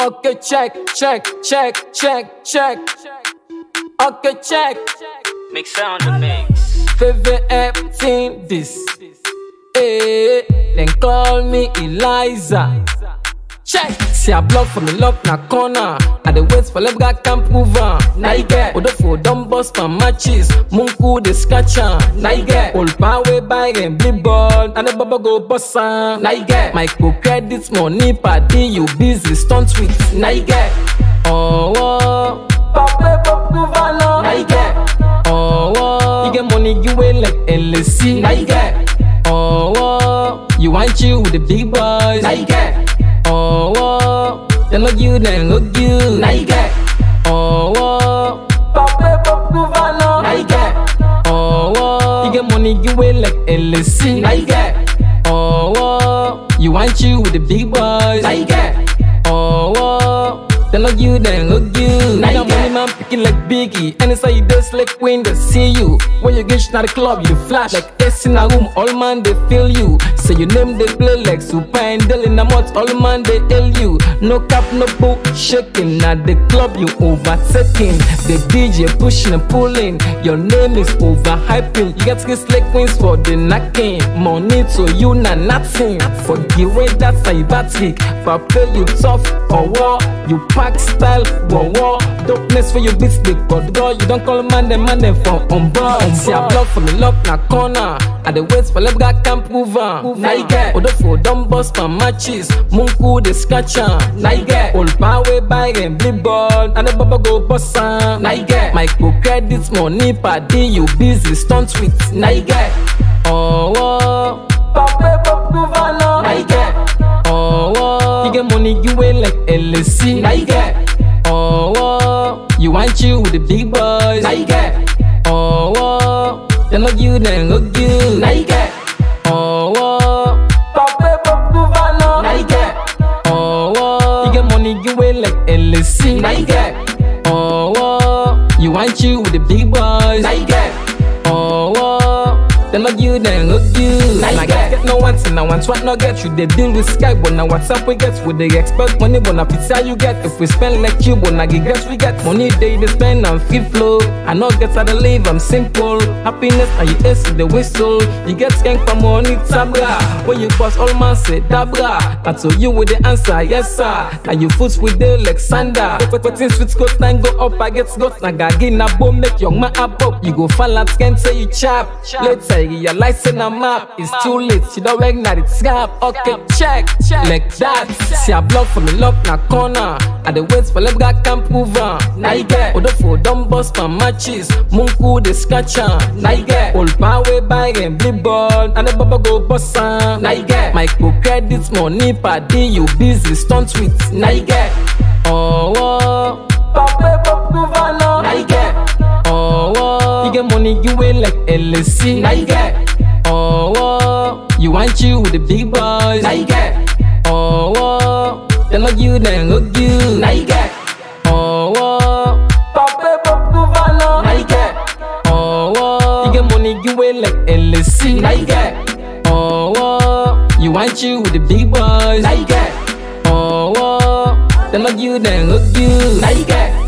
Okay, check, check, check, check, check. Okay, check. Make sound the mix. Favorite everything this. Hey, then call me Eliaza. Check. See a block for the lock na corner. I dey wait for left guy can't move on. Now you get Odo for don't bust my matches. Munku the scratch on. Now you get Old power buy and blip ball. And the baba go on. Now you get Micro credits money party you busy stunt with. Now you get Oh, oh. Papa pop move on. Now you get Oh, oh. You get money you ain't like LSC. Now you get Oh, oh. You want you with the big boys. Now you get They look you, they look you. Now you get Oh, oh. Papa pop on. Now you get Oh, oh. You get money you ain't like LSC. Now you get Oh, oh. You want you with the big boys. Now you get Oh, oh. They look you, they look you. Now you money man picking like Biggie. And it's how you just slick when they see you. When you get to the club, you flash like S in a room. All man they feel you. Say your name they play like and in a month. All man they hail you. No cap, no book shaking. At the club you overtaking. The DJ pushing and pulling. Your name is overhyping. You get skills like wings for the knocking. Money to you, not nothing. For the way that's you batik. For play you tough or war. You pack style, war war. Dopeness for your beats, the god girl. You don't call man them man them for on board. See I block for me lock na corner. I the wait for guy can't move on. Now you get Odo for don't bust my matches. Munku the scratch you get Old power buy and blip ball. And the baba go bust you get Micro credits money party you busy stunt with. You get Oh, oh. Papa pop move on. Now you get Oh, oh. You get money you ain't like LSC. Now you get Oh, oh. You want you with the big boys. Now you get Oh, oh. They look you, they you with the big boys. Now you get get no one thing, now one what not get you. They deal with sky, but now what's up we get with they expect money, but now pizza you get. If we spend like you, but now get get we get money they they spend on free flow. I know get how to live, I'm simple. Happiness and you ace the whistle. You get skank for money, tabla. When you pass all man say dabra. That's all you with the answer, yes sir. Now you foot with the Alexander. But but in sweet Scott time go up, I get got na gagi na bo make young man up up. You go fall out scan say you chap. Later you realize in a map. It's too late, she don't recognize it scap. Okay, check, like that. See a block for me lock na corner. I the wait for guy can't move on. Now you get Odo for don't bust my matches. Munku the scratch on. Now you get Old power buy and blip ball. And the baba go bust. Now you get Micro credits money party you busy stunt with. Now you get Oh, oh. Papa pop move on. Now you get Oh, oh. You get money you ain't like LSC. Now you get. You want you with the big boys. Now you get Oh, oh. They look you, they look you. Now you get Oh, oh. Papa pop on. Now you get Oh, oh. You get money you ain't like LSC. Now you get Oh, oh. You want you with the big boys. Now you get Oh, oh. They look you, they look you. Now you get